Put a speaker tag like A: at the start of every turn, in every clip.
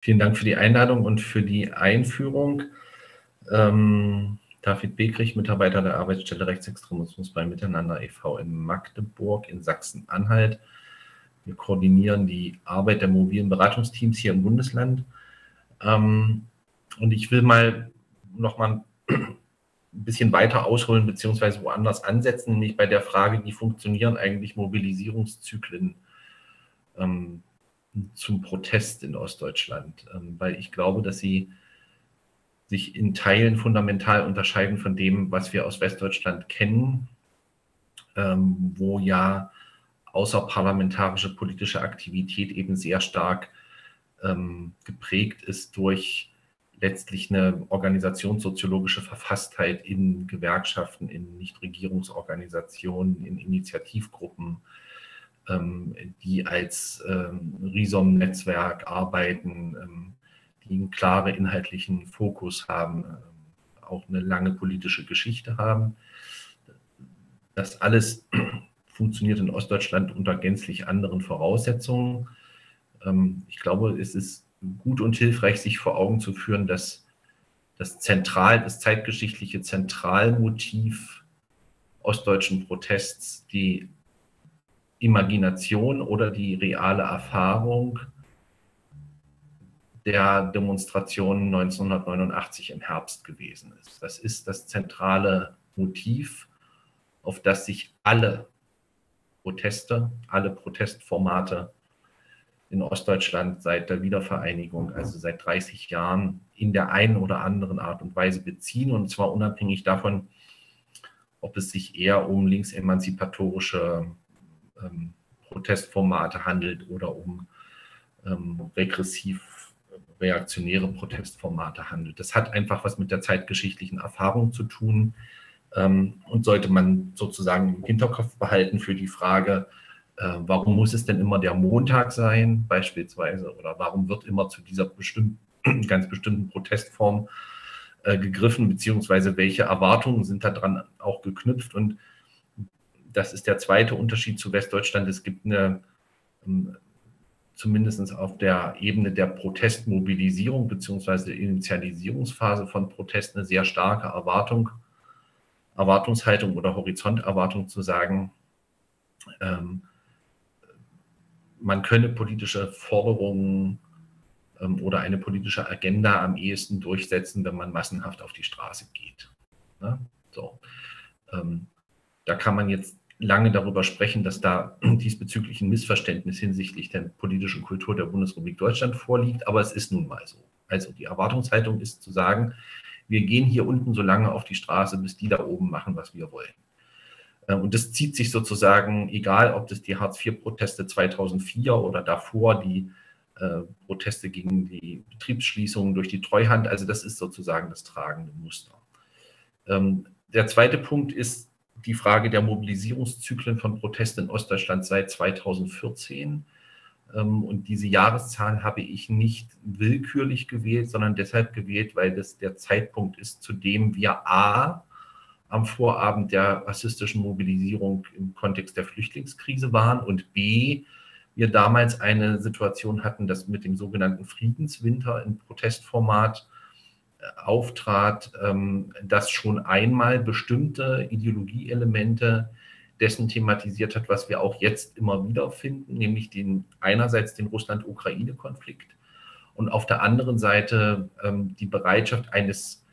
A: Vielen Dank für die Einladung und für die Einführung. Ähm, David Begrich, Mitarbeiter der Arbeitsstelle Rechtsextremismus bei Miteinander e.V. in Magdeburg in Sachsen-Anhalt. Wir koordinieren die Arbeit der mobilen Beratungsteams hier im Bundesland. Ähm, und ich will mal noch mal ein bisschen weiter ausholen beziehungsweise woanders ansetzen, nämlich bei der Frage, wie funktionieren eigentlich Mobilisierungszyklen ähm, zum Protest in Ostdeutschland, ähm, weil ich glaube, dass sie sich in Teilen fundamental unterscheiden von dem, was wir aus Westdeutschland kennen, ähm, wo ja außerparlamentarische politische Aktivität eben sehr stark ähm, geprägt ist durch letztlich eine organisationssoziologische Verfasstheit in Gewerkschaften, in Nichtregierungsorganisationen, in Initiativgruppen, die als ähm, Rhizom-Netzwerk arbeiten, ähm, die einen klaren inhaltlichen Fokus haben, auch eine lange politische Geschichte haben. Das alles funktioniert in Ostdeutschland unter gänzlich anderen Voraussetzungen. Ich glaube, es ist gut und hilfreich, sich vor Augen zu führen, dass das zentral, das zeitgeschichtliche Zentralmotiv ostdeutschen Protests die Imagination oder die reale Erfahrung der Demonstration 1989 im Herbst gewesen ist. Das ist das zentrale Motiv, auf das sich alle Proteste, alle Protestformate in Ostdeutschland seit der Wiedervereinigung, also seit 30 Jahren, in der einen oder anderen Art und Weise beziehen. Und zwar unabhängig davon, ob es sich eher um linksemanzipatorische ähm, Protestformate handelt oder um ähm, regressiv reaktionäre Protestformate handelt. Das hat einfach was mit der zeitgeschichtlichen Erfahrung zu tun ähm, und sollte man sozusagen im Hinterkopf behalten für die Frage, äh, warum muss es denn immer der Montag sein, beispielsweise, oder warum wird immer zu dieser bestimmten, ganz bestimmten Protestform äh, gegriffen, beziehungsweise welche Erwartungen sind daran auch geknüpft und das ist der zweite Unterschied zu Westdeutschland. Es gibt eine, ähm, zumindest auf der Ebene der Protestmobilisierung bzw. Initialisierungsphase von Protesten eine sehr starke Erwartung, Erwartungshaltung oder Horizonterwartung zu sagen, ähm, man könne politische Forderungen ähm, oder eine politische Agenda am ehesten durchsetzen, wenn man massenhaft auf die Straße geht. Ne? So. Ähm, da kann man jetzt lange darüber sprechen, dass da diesbezüglich ein Missverständnis hinsichtlich der politischen Kultur der Bundesrepublik Deutschland vorliegt, aber es ist nun mal so. Also die Erwartungshaltung ist zu sagen, wir gehen hier unten so lange auf die Straße, bis die da oben machen, was wir wollen. Äh, und das zieht sich sozusagen, egal ob das die Hartz-IV-Proteste 2004 oder davor die äh, Proteste gegen die Betriebsschließungen durch die Treuhand, also das ist sozusagen das tragende Muster. Ähm, der zweite Punkt ist die Frage der Mobilisierungszyklen von Protesten in Ostdeutschland seit 2014. Ähm, und diese Jahreszahl habe ich nicht willkürlich gewählt, sondern deshalb gewählt, weil das der Zeitpunkt ist, zu dem wir A am Vorabend der rassistischen Mobilisierung im Kontext der Flüchtlingskrise waren und B wir damals eine Situation hatten, dass mit dem sogenannten Friedenswinter im Protestformat auftrat, ähm, das schon einmal bestimmte Ideologieelemente dessen thematisiert hat, was wir auch jetzt immer wieder finden, nämlich den einerseits den Russland-Ukraine-Konflikt und auf der anderen Seite ähm, die Bereitschaft eines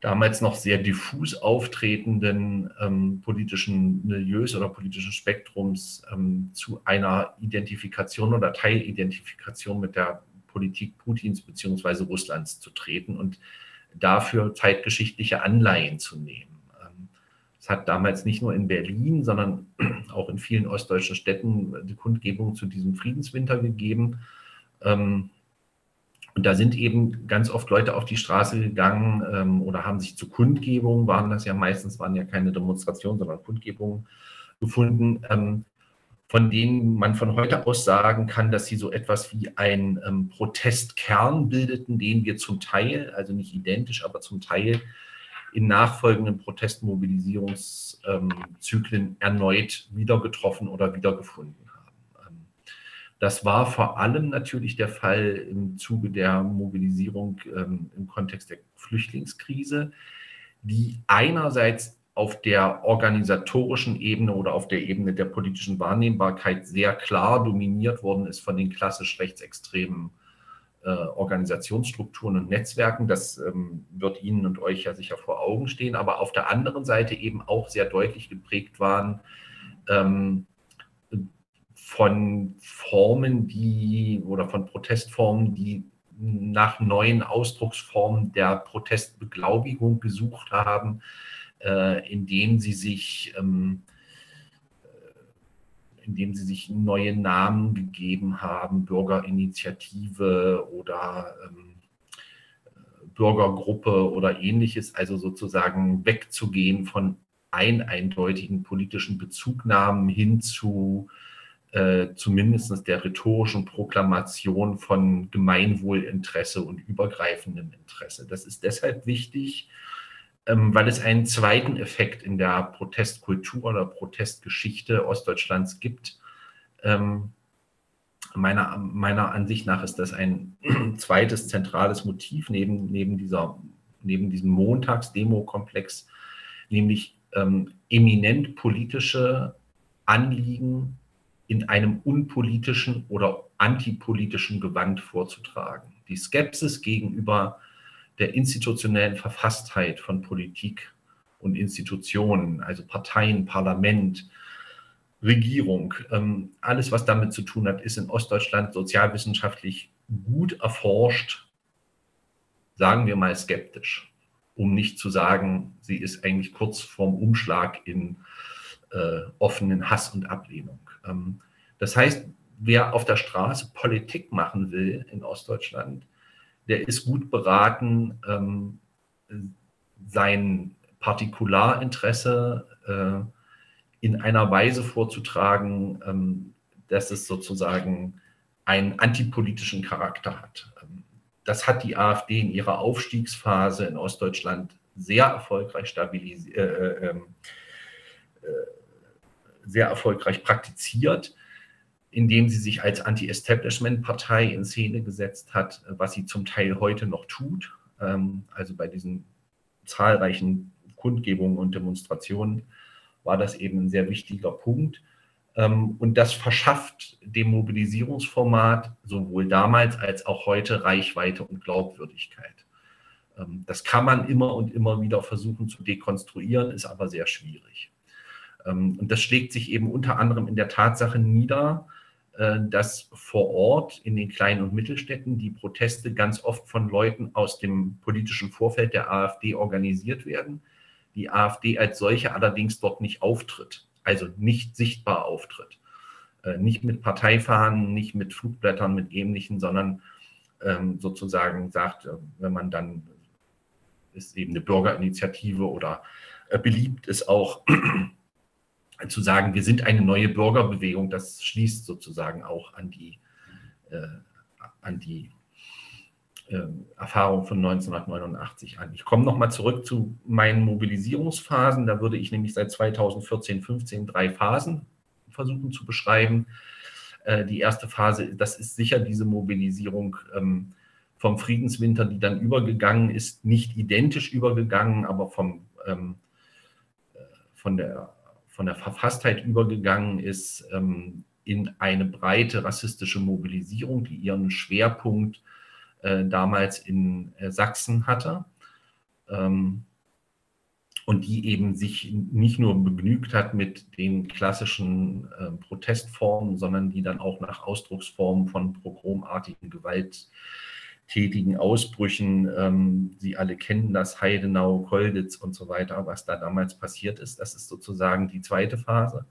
A: damals noch sehr diffus auftretenden ähm, politischen Milieus oder politischen Spektrums ähm, zu einer Identifikation oder Teilidentifikation mit der Politik Putins bzw. Russlands zu treten und dafür zeitgeschichtliche Anleihen zu nehmen. Ähm, es hat damals nicht nur in Berlin, sondern auch in vielen ostdeutschen Städten die Kundgebung zu diesem Friedenswinter gegeben. Ähm, und da sind eben ganz oft Leute auf die Straße gegangen ähm, oder haben sich zu Kundgebungen, waren das ja meistens, waren ja keine Demonstrationen, sondern Kundgebungen gefunden, von denen man von heute aus sagen kann, dass sie so etwas wie einen ähm, Protestkern bildeten, den wir zum Teil, also nicht identisch, aber zum Teil in nachfolgenden Protestmobilisierungszyklen ähm, erneut wieder getroffen oder wiedergefunden haben. Ähm, Das war vor allem natürlich der Fall im Zuge der Mobilisierung ähm, im Kontext der Flüchtlingskrise, die einerseits auf der organisatorischen Ebene oder auf der Ebene der politischen Wahrnehmbarkeit sehr klar dominiert worden ist von den klassisch rechtsextremen äh, Organisationsstrukturen und Netzwerken. Das ähm, wird Ihnen und euch ja sicher vor Augen stehen, aber auf der anderen Seite eben auch sehr deutlich geprägt waren ähm, von Formen, die oder von Protestformen, die nach neuen Ausdrucksformen der Protestbeglaubigung gesucht haben, äh, indem sie sich ähm, äh, indem sie sich neue Namen gegeben haben, Bürgerinitiative oder ähm, Bürgergruppe oder ähnliches, also sozusagen wegzugehen von ein eindeutigen politischen Bezugnahmen hin zu äh, zumindest der rhetorischen Proklamation von Gemeinwohlinteresse und übergreifendem Interesse. Das ist deshalb wichtig, weil es einen zweiten Effekt in der Protestkultur oder Protestgeschichte Ostdeutschlands gibt. Ähm, meiner, meiner Ansicht nach ist das ein zweites zentrales Motiv neben, neben, dieser, neben diesem Montagsdemo-Komplex, nämlich ähm, eminent politische Anliegen in einem unpolitischen oder antipolitischen Gewand vorzutragen. Die Skepsis gegenüber der institutionellen Verfasstheit von Politik und Institutionen, also Parteien, Parlament, Regierung, ähm, alles, was damit zu tun hat, ist in Ostdeutschland sozialwissenschaftlich gut erforscht, sagen wir mal skeptisch, um nicht zu sagen, sie ist eigentlich kurz vorm Umschlag in äh, offenen Hass und Ablehnung. Ähm, das heißt, wer auf der Straße Politik machen will in Ostdeutschland, der ist gut beraten, ähm, sein Partikularinteresse äh, in einer Weise vorzutragen, ähm, dass es sozusagen einen antipolitischen Charakter hat. Ähm, das hat die AfD in ihrer Aufstiegsphase in Ostdeutschland sehr erfolgreich. Äh, äh, äh sehr erfolgreich praktiziert, indem sie sich als Anti-Establishment-Partei in Szene gesetzt hat, was sie zum Teil heute noch tut. Ähm, also bei diesen zahlreichen Kundgebungen und Demonstrationen war das eben ein sehr wichtiger Punkt. Ähm, und das verschafft dem Mobilisierungsformat sowohl damals als auch heute Reichweite und Glaubwürdigkeit. Ähm, das kann man immer und immer wieder versuchen zu dekonstruieren, ist aber sehr schwierig. Und das schlägt sich eben unter anderem in der Tatsache nieder, äh, dass vor Ort in den kleinen und Mittelstädten die Proteste ganz oft von Leuten aus dem politischen Vorfeld der AfD organisiert werden. Die AfD als solche allerdings dort nicht auftritt, also nicht sichtbar auftritt. Äh, nicht mit Parteifahnen, nicht mit Flugblättern, mit ähnlichen, sondern ähm, sozusagen sagt, äh, wenn man dann ist eben eine Bürgerinitiative oder beliebt ist auch zu sagen, wir sind eine neue Bürgerbewegung, das schließt sozusagen auch an die, äh, an die äh, Erfahrung von 1989 an. Ich komme nochmal zurück zu meinen Mobilisierungsphasen. Da würde ich nämlich seit 2014, 15 drei Phasen versuchen zu beschreiben. Äh, die erste Phase, das ist sicher diese Mobilisierung ähm, vom Friedenswinter, die dann übergegangen ist, nicht identisch übergegangen, aber vom, ähm, äh, von der von der Verfasstheit übergegangen ist ähm, in eine breite rassistische Mobilisierung, die ihren Schwerpunkt äh, damals in äh, Sachsen hatte. Ähm, und die eben sich nicht nur begnügt hat mit den klassischen äh, Protestformen, sondern die dann auch nach Ausdrucksformen von pogromartigen Gewalt tätigen Ausbrüchen. Ähm, Sie alle kennen das, Heidenau, Kolditz und so weiter, was da damals passiert ist. Das ist sozusagen die zweite Phase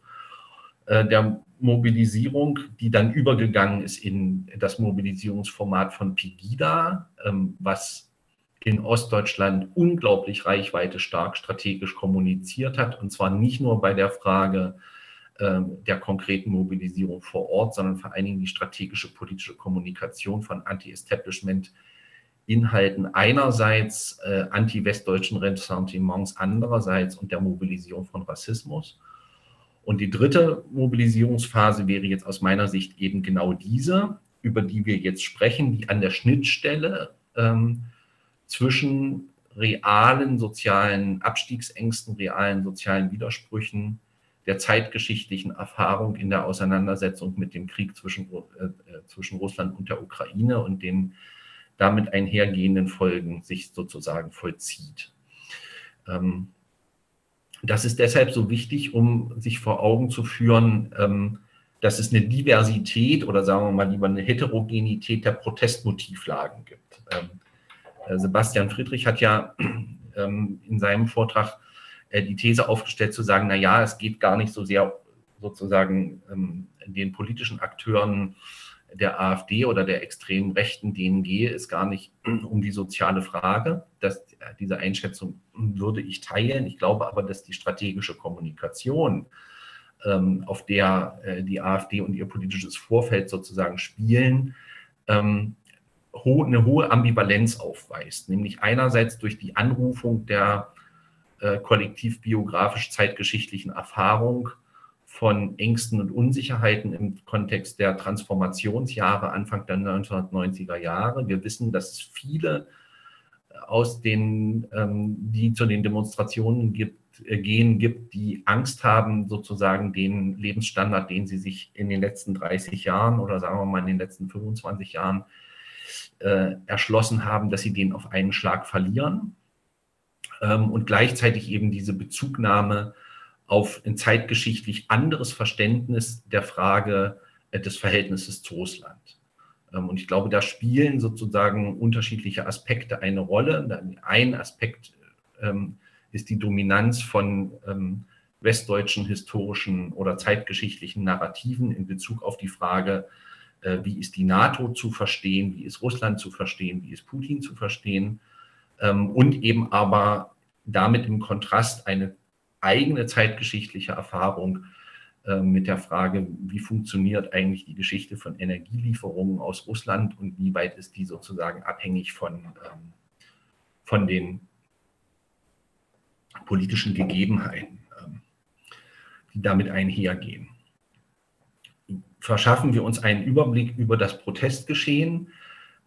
A: äh, der Mobilisierung, die dann übergegangen ist in das Mobilisierungsformat von Pegida, ähm, was in Ostdeutschland unglaublich reichweite stark strategisch kommuniziert hat. Und zwar nicht nur bei der Frage, der konkreten Mobilisierung vor Ort, sondern vor allen Dingen die strategische politische Kommunikation von Anti-Establishment Inhalten einerseits, äh, anti-westdeutschen Ressentiments andererseits und der Mobilisierung von Rassismus. Und die dritte Mobilisierungsphase wäre jetzt aus meiner Sicht eben genau diese, über die wir jetzt sprechen, die an der Schnittstelle ähm, zwischen realen sozialen Abstiegsängsten, realen sozialen Widersprüchen, der zeitgeschichtlichen Erfahrung in der Auseinandersetzung mit dem Krieg zwischen, äh, äh, zwischen Russland und der Ukraine und den damit einhergehenden Folgen sich sozusagen vollzieht. Ähm, das ist deshalb so wichtig, um sich vor Augen zu führen, ähm, dass es eine Diversität oder sagen wir mal lieber eine Heterogenität der Protestmotivlagen gibt. Ähm, äh, Sebastian Friedrich hat ja ähm, in seinem Vortrag die These aufgestellt zu sagen, na ja, es geht gar nicht so sehr sozusagen ähm, den politischen Akteuren der AfD oder der extremen Rechten DNG ist gar nicht um die soziale Frage. Das, diese Einschätzung würde ich teilen. Ich glaube aber, dass die strategische Kommunikation, ähm, auf der äh, die AfD und ihr politisches Vorfeld sozusagen spielen, ähm, ho eine hohe Ambivalenz aufweist. Nämlich einerseits durch die Anrufung der äh, kollektiv-biografisch zeitgeschichtlichen Erfahrung von Ängsten und Unsicherheiten im Kontext der Transformationsjahre Anfang der 1990er Jahre. Wir wissen, dass es viele aus den, ähm, die zu den Demonstrationen gibt, äh, gehen gibt, die Angst haben, sozusagen den Lebensstandard, den sie sich in den letzten 30 Jahren oder sagen wir mal in den letzten 25 Jahren äh, erschlossen haben, dass sie den auf einen Schlag verlieren. Ähm, und gleichzeitig eben diese Bezugnahme auf ein zeitgeschichtlich anderes Verständnis der Frage äh, des Verhältnisses zu Russland. Ähm, und ich glaube, da spielen sozusagen unterschiedliche Aspekte eine Rolle. Ein Aspekt ähm, ist die Dominanz von westdeutschen historischen oder zeitgeschichtlichen Narrativen in Bezug auf die Frage, äh, wie ist die NATO zu verstehen, wie ist Russland zu verstehen, wie ist Putin zu verstehen und eben aber damit im Kontrast eine eigene zeitgeschichtliche Erfahrung äh, mit der Frage, wie funktioniert eigentlich die Geschichte von Energielieferungen aus Russland und wie weit ist die sozusagen abhängig von, ähm, von den politischen Gegebenheiten, ähm, die damit einhergehen. Verschaffen wir uns einen Überblick über das Protestgeschehen.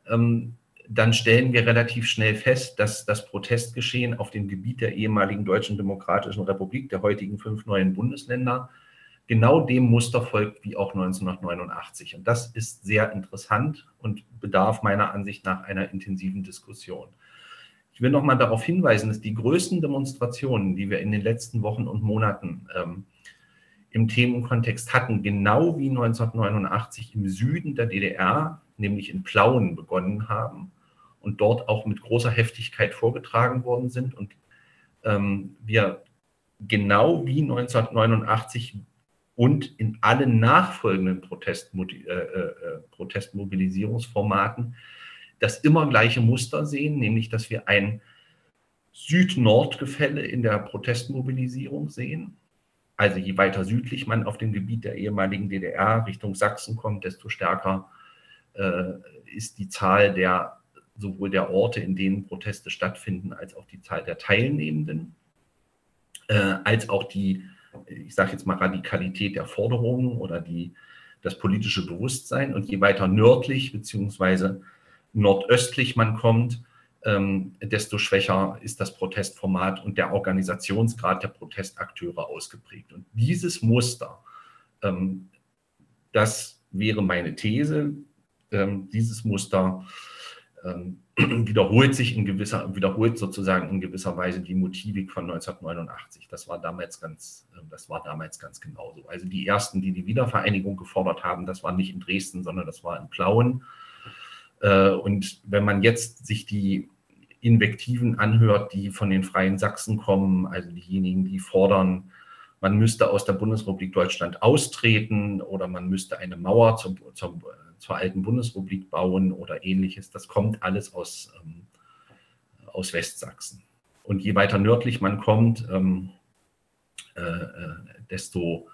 A: Ähm, dann stellen wir relativ schnell fest, dass das Protestgeschehen auf dem Gebiet der ehemaligen Deutschen Demokratischen Republik, der heutigen fünf neuen Bundesländer, genau dem Muster folgt wie auch 1989. Und das ist sehr interessant und bedarf meiner Ansicht nach einer intensiven Diskussion. Ich will noch mal darauf hinweisen, dass die größten Demonstrationen, die wir in den letzten Wochen und Monaten ähm, im Themenkontext hatten, genau wie 1989 im Süden der DDR, nämlich in Plauen, begonnen haben und dort auch mit großer Heftigkeit vorgetragen worden sind. Und ähm, wir genau wie 1989 und in allen nachfolgenden Protestmo äh, äh, Protestmobilisierungsformaten das immer gleiche Muster sehen, nämlich dass wir ein Süd-Nord-Gefälle in der Protestmobilisierung sehen. Also je weiter südlich man auf dem Gebiet der ehemaligen DDR Richtung Sachsen kommt, desto stärker äh, ist die Zahl der sowohl der Orte, in denen Proteste stattfinden, als auch die Zahl der Teilnehmenden, äh, als auch die, ich sage jetzt mal, Radikalität der Forderungen oder die, das politische Bewusstsein. Und je weiter nördlich bzw. nordöstlich man kommt, ähm, desto schwächer ist das Protestformat und der Organisationsgrad der Protestakteure ausgeprägt. Und dieses Muster, ähm, das wäre meine These, ähm, dieses Muster ähm, wiederholt sich in gewisser, wiederholt sozusagen in gewisser Weise die Motivik von 1989. Das war damals ganz, äh, das war damals ganz genauso. Also die ersten, die die Wiedervereinigung gefordert haben, das war nicht in Dresden, sondern das war in Plauen. Äh, und wenn man jetzt sich die Invektiven anhört, die von den Freien Sachsen kommen, also diejenigen, die fordern, man müsste aus der Bundesrepublik Deutschland austreten oder man müsste eine Mauer zum, zum zur alten Bundesrepublik bauen oder ähnliches. Das kommt alles aus, ähm, aus Westsachsen. Und je weiter nördlich man kommt, ähm, äh, äh, desto,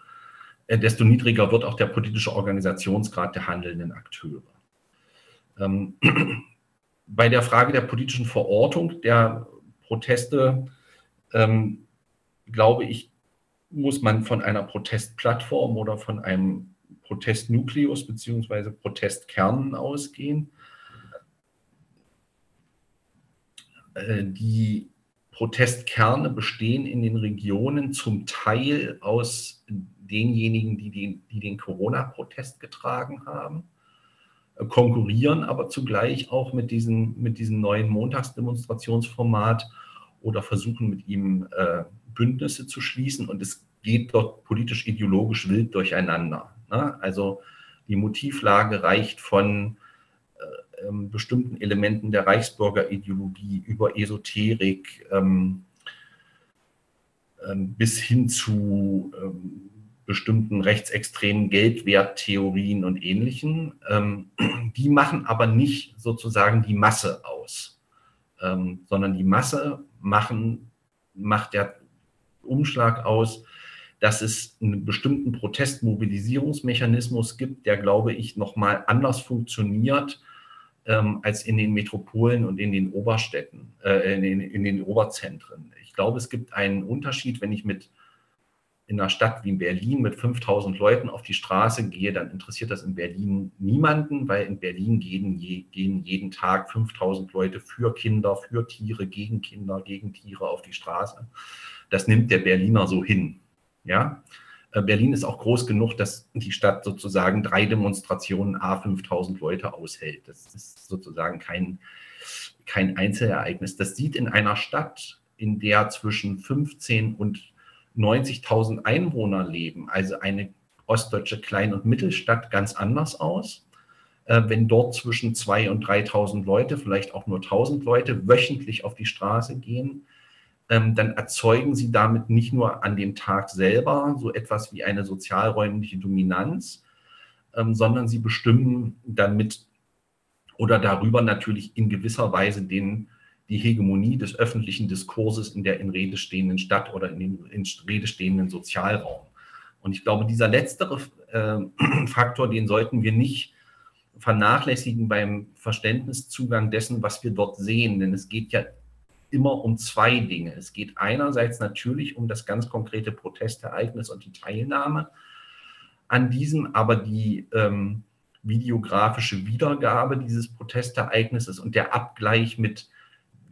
A: äh, desto niedriger wird auch der politische Organisationsgrad der handelnden Akteure. Ähm, bei der Frage der politischen Verortung der Proteste, ähm, glaube ich, muss man von einer Protestplattform oder von einem Protestnukleus bzw. Protestkernen ausgehen. Äh, die Protestkerne bestehen in den Regionen zum Teil aus denjenigen, die den, die den Corona-Protest getragen haben, äh, konkurrieren aber zugleich auch mit, diesen, mit diesem neuen Montagsdemonstrationsformat oder versuchen mit ihm äh, Bündnisse zu schließen. Und es geht dort politisch-ideologisch wild durcheinander. Ne? Also die Motivlage reicht von äh, ähm, bestimmten Elementen der Reichsbürgerideologie über Esoterik ähm, ähm, bis hin zu ähm, bestimmten rechtsextremen Geldwerttheorien und Ähnlichen. Ähm, die machen aber nicht sozusagen die Masse aus, sondern die Masse machen, macht der Umschlag aus, dass es einen bestimmten Protestmobilisierungsmechanismus gibt, der, glaube ich, nochmal anders funktioniert ähm, als in den Metropolen und in den Oberstädten, äh, in, den, in den Oberzentren. Ich glaube, es gibt einen Unterschied, wenn ich mit in einer Stadt wie Berlin mit 5000 Leuten auf die Straße gehe, dann interessiert das in Berlin niemanden, weil in Berlin gehen, gehen jeden Tag 5000 Leute für Kinder, für Tiere, gegen Kinder, gegen Tiere auf die Straße. Das nimmt der Berliner so hin. Ja? Äh, Berlin ist auch groß genug, dass die Stadt sozusagen drei Demonstrationen a 5000 Leute aushält. Das ist sozusagen kein, kein Einzelereignis. Das sieht in einer Stadt, in der zwischen 15 und 90.000 Einwohner leben, also eine ostdeutsche Klein- und Mittelstadt, ganz anders aus. Äh, wenn dort zwischen 2.000 und 3.000 Leute, vielleicht auch nur 1.000 Leute, wöchentlich auf die Straße gehen, ähm, dann erzeugen sie damit nicht nur an dem Tag selber so etwas wie eine sozialräumliche Dominanz, ähm, sondern sie bestimmen damit oder darüber natürlich in gewisser Weise den, die Hegemonie des öffentlichen Diskurses in der in Rede stehenden Stadt oder in dem in Rede stehenden Sozialraum. Und ich glaube, dieser letztere äh, Faktor, den sollten wir nicht vernachlässigen beim Verständniszugang dessen, was wir dort sehen. Denn es geht ja immer um zwei Dinge. Es geht einerseits natürlich um das ganz konkrete Protestereignis und die Teilnahme an diesem, aber die ähm, videografische Wiedergabe dieses Protestereignisses und der Abgleich mit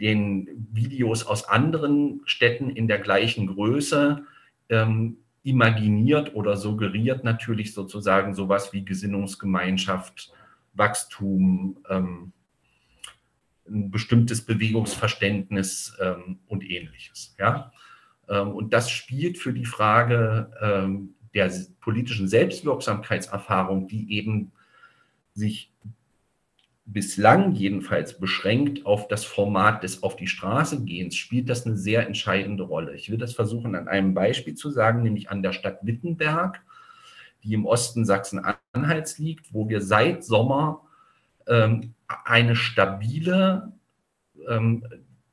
A: den Videos aus anderen Städten in der gleichen Größe ähm, imaginiert oder suggeriert natürlich sozusagen sowas wie Gesinnungsgemeinschaft, Wachstum, ähm, ein bestimmtes Bewegungsverständnis ähm, und ähnliches. Ja? Ähm, und das spielt für die Frage ähm, der politischen Selbstwirksamkeitserfahrung, die eben sich bislang jedenfalls beschränkt auf das Format des Auf die Straße gehens, spielt das eine sehr entscheidende Rolle. Ich will das versuchen an einem Beispiel zu sagen, nämlich an der Stadt Wittenberg, die im Osten Sachsen-Anhalts liegt, wo wir seit Sommer ähm, eine stabile ähm,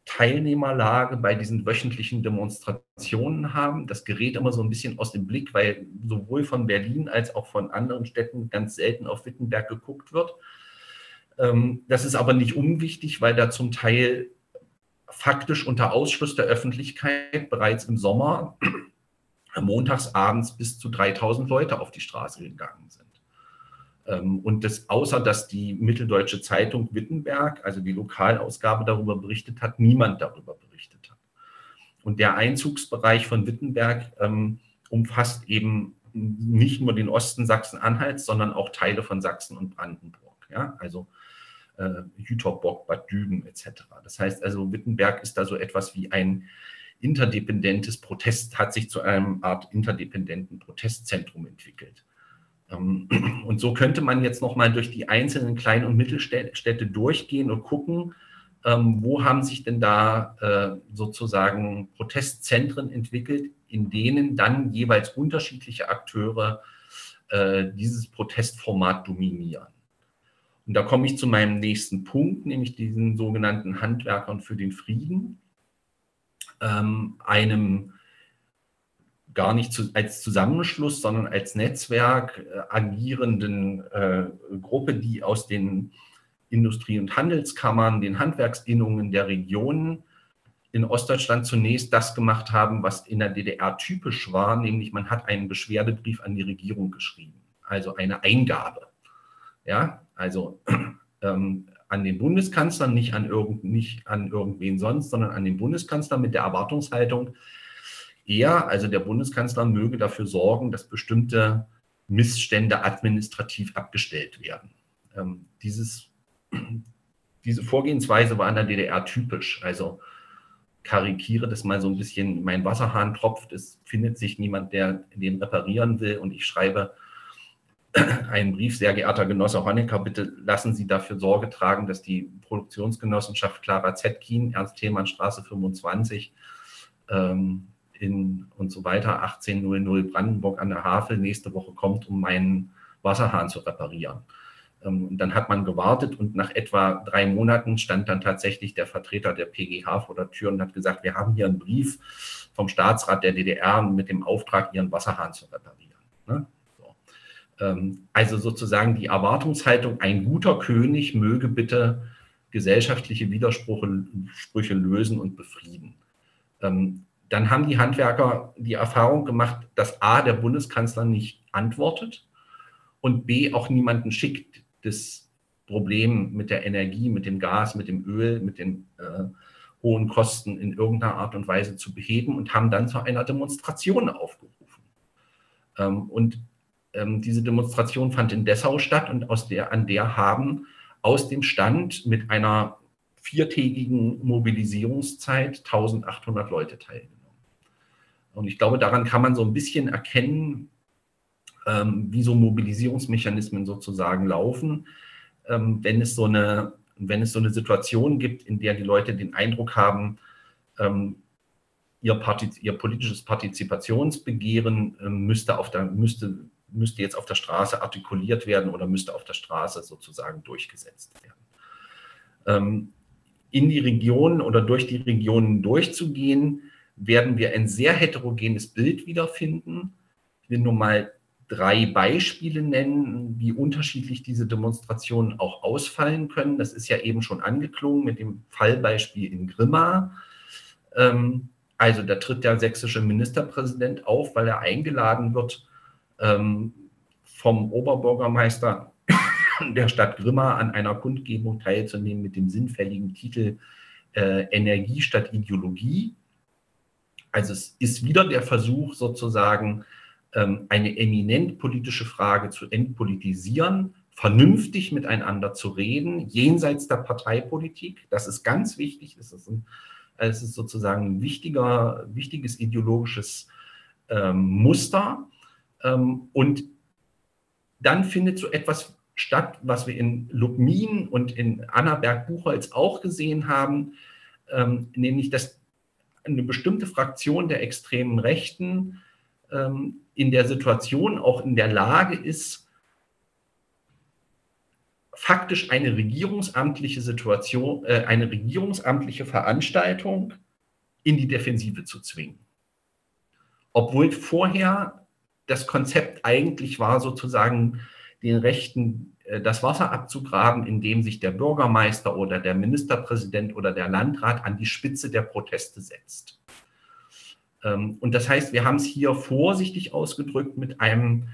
A: Teilnehmerlage bei diesen wöchentlichen Demonstrationen haben. Das gerät immer so ein bisschen aus dem Blick, weil sowohl von Berlin als auch von anderen Städten ganz selten auf Wittenberg geguckt wird. Ähm, das ist aber nicht unwichtig, weil da zum Teil faktisch unter Ausschluss der Öffentlichkeit bereits im Sommer montagsabends bis zu 3000 Leute auf die Straße gegangen sind. Ähm, und das, außer dass die Mitteldeutsche Zeitung Wittenberg, also die Lokalausgabe darüber berichtet hat, niemand darüber berichtet hat. Und der Einzugsbereich von Wittenberg ähm, umfasst eben nicht nur den Osten Sachsen-Anhalts, sondern auch Teile von Sachsen und Brandenburg. Ja? Also äh, Jüterbock, Bad Düben etc. Das heißt also, Wittenberg ist da so etwas wie ein interdependentes Protest, hat sich zu einem Art interdependenten Protestzentrum entwickelt. Ähm, und so könnte man jetzt nochmal durch die einzelnen Klein- und Mittelstädte durchgehen und gucken, ähm, wo haben sich denn da äh, sozusagen Protestzentren entwickelt, in denen dann jeweils unterschiedliche Akteure äh, dieses Protestformat dominieren. Und da komme ich zu meinem nächsten Punkt, nämlich diesen sogenannten Handwerkern für den Frieden, ähm, einem gar nicht zu, als Zusammenschluss, sondern als Netzwerk äh, agierenden äh, Gruppe, die aus den Industrie- und Handelskammern, den Handwerksinnungen der Regionen in Ostdeutschland zunächst das gemacht haben, was in der DDR typisch war, nämlich man hat einen Beschwerdebrief an die Regierung geschrieben, also eine Eingabe. Ja, also ähm, an den Bundeskanzler, nicht an, irgend, nicht an irgendwen sonst, sondern an den Bundeskanzler mit der Erwartungshaltung, er, also der Bundeskanzler, möge dafür sorgen, dass bestimmte Missstände administrativ abgestellt werden. Ähm, dieses, diese Vorgehensweise war in der DDR typisch. Also karikiere das mal so ein bisschen, mein Wasserhahn tropft, es findet sich niemand, der den reparieren will und ich schreibe einen Brief, sehr geehrter Genosse Honecker, bitte lassen Sie dafür Sorge tragen, dass die Produktionsgenossenschaft Clara Zetkin, Ernst-Thälmann-Straße 25 ähm, in, und so weiter, 1800 Brandenburg an der Havel, nächste Woche kommt, um meinen Wasserhahn zu reparieren. Ähm, dann hat man gewartet und nach etwa drei Monaten stand dann tatsächlich der Vertreter der PGH vor der Tür und hat gesagt, wir haben hier einen Brief vom Staatsrat der DDR mit dem Auftrag, ihren Wasserhahn zu reparieren. Ne? Ähm, also sozusagen die Erwartungshaltung, ein guter König möge bitte gesellschaftliche Widersprüche lösen und befrieden. Dann haben die Handwerker die Erfahrung gemacht, dass A, der Bundeskanzler nicht antwortet und B, auch niemanden schickt, das Problem mit der Energie, mit dem Gas, mit dem Öl, mit den äh, hohen Kosten in irgendeiner Art und Weise zu beheben und haben dann zu einer Demonstration aufgerufen. Ähm, und ähm, diese Demonstration fand in Dessau statt und aus der, an der haben aus dem Stand mit einer viertägigen Mobilisierungszeit 1800 Leute teilgenommen. Und ich glaube, daran kann man so ein bisschen erkennen, ähm, wie so Mobilisierungsmechanismen sozusagen laufen, ähm, wenn, es so eine, wenn es so eine Situation gibt, in der die Leute den Eindruck haben, ähm, ihr, Partiz ihr politisches Partizipationsbegehren ähm, müsste, auf der, müsste, müsste jetzt auf der Straße artikuliert werden oder müsste auf der Straße sozusagen durchgesetzt werden. Ähm, in die Regionen oder durch die Regionen durchzugehen, werden wir ein sehr heterogenes Bild wiederfinden. Ich will nur mal drei Beispiele nennen, wie unterschiedlich diese Demonstrationen auch ausfallen können. Das ist ja eben schon angeklungen mit dem Fallbeispiel in Grimma. Ähm, also da tritt der sächsische Ministerpräsident auf, weil er eingeladen wird ähm, vom Oberbürgermeister der Stadt Grimma an einer Kundgebung teilzunehmen mit dem sinnfälligen Titel äh, Energie statt Ideologie. Also es ist wieder der Versuch sozusagen, ähm, eine eminent politische Frage zu entpolitisieren, vernünftig miteinander zu reden, jenseits der Parteipolitik. Das ist ganz wichtig. Das ist, ein, es ist sozusagen ein wichtiger, wichtiges ideologisches ähm, Muster. Ähm, und dann findet so etwas statt, was wir in Lubmin und in Annaberg-Buchholz auch gesehen haben, ähm, nämlich dass eine bestimmte Fraktion der extremen Rechten ähm, in der Situation auch in der Lage ist, faktisch eine regierungsamtliche Situation, äh, eine regierungsamtliche Veranstaltung in die Defensive zu zwingen. Obwohl vorher das Konzept eigentlich war, sozusagen den Rechten das Wasser abzugraben, indem sich der Bürgermeister oder der Ministerpräsident oder der Landrat an die Spitze der Proteste setzt. Ähm, und das heißt, wir haben es hier vorsichtig ausgedrückt mit einem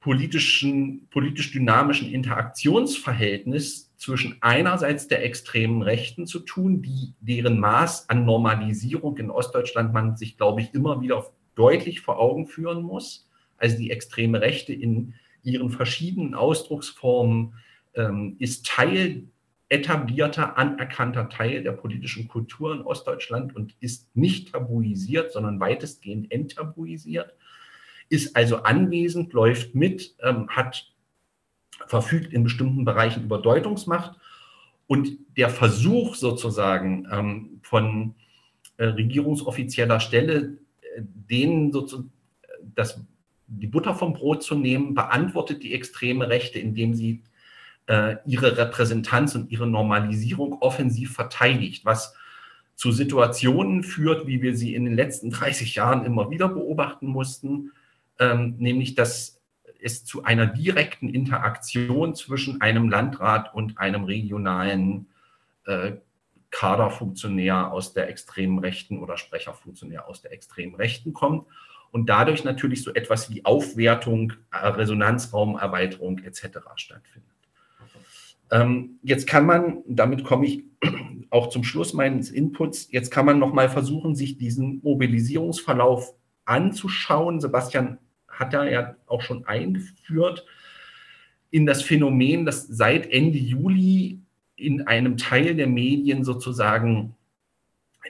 A: politischen, politisch dynamischen Interaktionsverhältnis zwischen einerseits der extremen Rechten zu tun, die, deren Maß an Normalisierung in Ostdeutschland man sich, glaube ich, immer wieder deutlich vor Augen führen muss. Also die extreme Rechte in ihren verschiedenen Ausdrucksformen ähm, ist Teil etablierter, anerkannter Teil der politischen Kultur in Ostdeutschland und ist nicht tabuisiert, sondern weitestgehend enttabuisiert, ist also anwesend, läuft mit, ähm, hat verfügt in bestimmten Bereichen über Deutungsmacht. Und der Versuch sozusagen ähm, von äh, regierungsoffizieller Stelle, äh, denen sozusagen das, die Butter vom Brot zu nehmen, beantwortet die extreme Rechte, indem sie äh, ihre Repräsentanz und ihre Normalisierung offensiv verteidigt, was zu Situationen führt, wie wir sie in den letzten 30 Jahren immer wieder beobachten mussten, ähm, nämlich dass es zu einer direkten Interaktion zwischen einem Landrat und einem regionalen äh, Kaderfunktionär aus der extremen Rechten oder Sprecherfunktionär aus der extremen Rechten kommt und dadurch natürlich so etwas wie Aufwertung, äh, Resonanzraumerweiterung etc. stattfindet. Ähm, jetzt kann man, damit komme ich auch zum Schluss meines Inputs, jetzt kann man nochmal versuchen, sich diesen Mobilisierungsverlauf anzuschauen. Sebastian hat da ja auch schon eingeführt in das Phänomen, dass seit Ende Juli in einem Teil der Medien sozusagen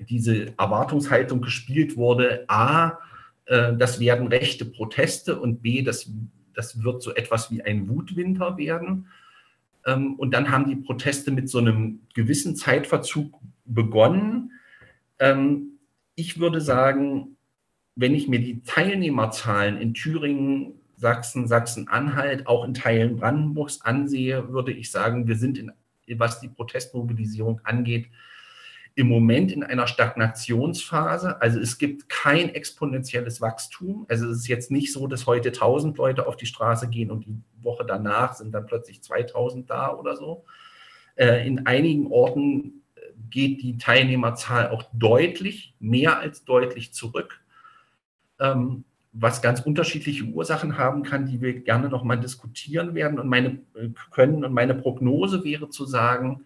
A: diese Erwartungshaltung gespielt wurde, a, äh, das werden rechte Proteste und b, das, das wird so etwas wie ein Wutwinter werden. Ähm, und dann haben die Proteste mit so einem gewissen Zeitverzug begonnen. Ähm, ich würde sagen, wenn ich mir die Teilnehmerzahlen in Thüringen, Sachsen, Sachsen-Anhalt, auch in Teilen Brandenburgs ansehe, würde ich sagen, wir sind in was die Protestmobilisierung angeht, im Moment in einer Stagnationsphase. Also es gibt kein exponentielles Wachstum. Also es ist jetzt nicht so, dass heute 1000 Leute auf die Straße gehen und die Woche danach sind dann plötzlich 2000 da oder so. Äh, in einigen Orten geht die Teilnehmerzahl auch deutlich, mehr als deutlich zurück. Ähm, was ganz unterschiedliche Ursachen haben kann, die wir gerne noch mal diskutieren werden und meine äh, können und meine Prognose wäre zu sagen,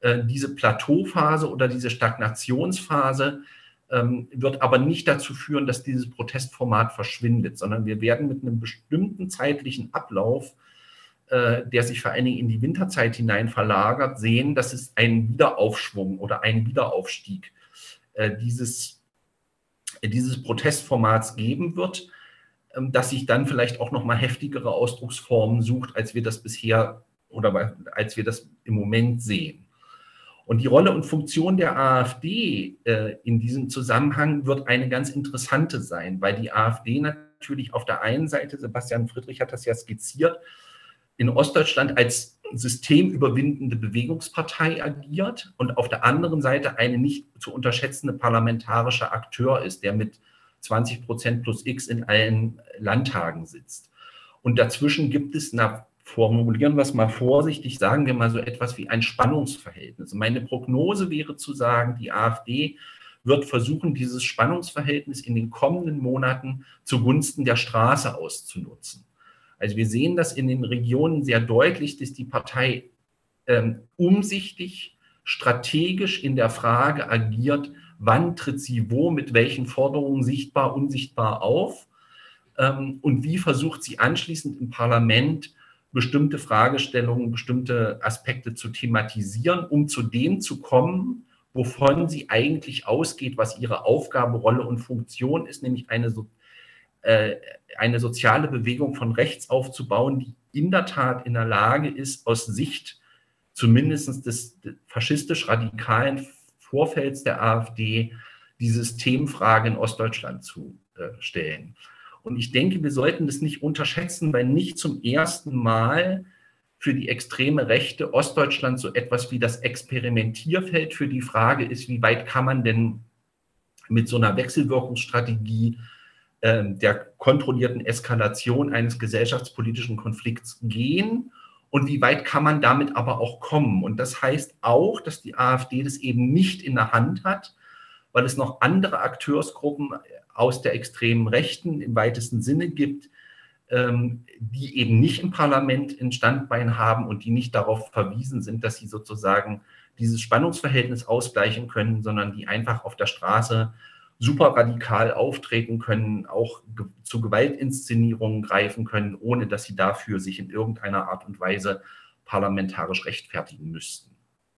A: äh, diese Plateauphase oder diese Stagnationsphase ähm, wird aber nicht dazu führen, dass dieses Protestformat verschwindet, sondern wir werden mit einem bestimmten zeitlichen Ablauf, äh, der sich vor allen Dingen in die Winterzeit hinein verlagert, sehen, dass es einen Wiederaufschwung oder einen Wiederaufstieg dieses dieses Protestformats geben wird, ähm, dass sich dann vielleicht auch noch mal heftigere Ausdrucksformen sucht, als wir das bisher oder als wir das im Moment sehen. Und die Rolle und Funktion der AfD äh, in diesem Zusammenhang wird eine ganz interessante sein, weil die AfD natürlich auf der einen Seite, Sebastian Friedrich hat das ja skizziert, in Ostdeutschland als systemüberwindende Bewegungspartei agiert und auf der anderen Seite eine nicht zu unterschätzende parlamentarische Akteur ist, der mit 20 Prozent plus X in allen Landtagen sitzt. Und dazwischen gibt es, na, formulieren wir es mal vorsichtig, sagen wir mal so etwas wie ein Spannungsverhältnis. meine Prognose wäre zu sagen, die AfD wird versuchen, dieses Spannungsverhältnis in den kommenden Monaten zugunsten der Straße auszunutzen. Also wir sehen das in den Regionen sehr deutlich, dass die Partei ähm, umsichtig, strategisch in der Frage agiert, wann tritt sie wo, mit welchen Forderungen sichtbar, unsichtbar auf ähm, und wie versucht sie anschließend im Parlament bestimmte Fragestellungen, bestimmte Aspekte zu thematisieren, um zu dem zu kommen, wovon sie eigentlich ausgeht, was ihre Aufgabe, Rolle und Funktion ist, nämlich eine so äh, eine soziale Bewegung von rechts aufzubauen, die in der Tat in der Lage ist, aus Sicht zumindest des faschistisch-radikalen Vorfelds der AfD die Systemfrage in Ostdeutschland zu äh, stellen. Und ich denke, wir sollten das nicht unterschätzen, weil nicht zum ersten Mal für die extreme Rechte Ostdeutschland so etwas wie das Experimentierfeld für die Frage ist, wie weit kann man denn mit so einer Wechselwirkungsstrategie ähm, der kontrollierten Eskalation eines gesellschaftspolitischen Konflikts gehen und wie weit kann man damit aber auch kommen. Und das heißt auch, dass die AfD das eben nicht in der Hand hat, weil es noch andere Akteursgruppen aus der extremen Rechten im weitesten Sinne gibt, ähm, die eben nicht im Parlament ein Standbein haben und die nicht darauf verwiesen sind, dass sie sozusagen dieses Spannungsverhältnis ausgleichen können, sondern die einfach auf der Straße super radikal auftreten können, auch zu Gewaltinszenierungen greifen können, ohne dass sie dafür sich in irgendeiner Art und Weise parlamentarisch rechtfertigen müssten.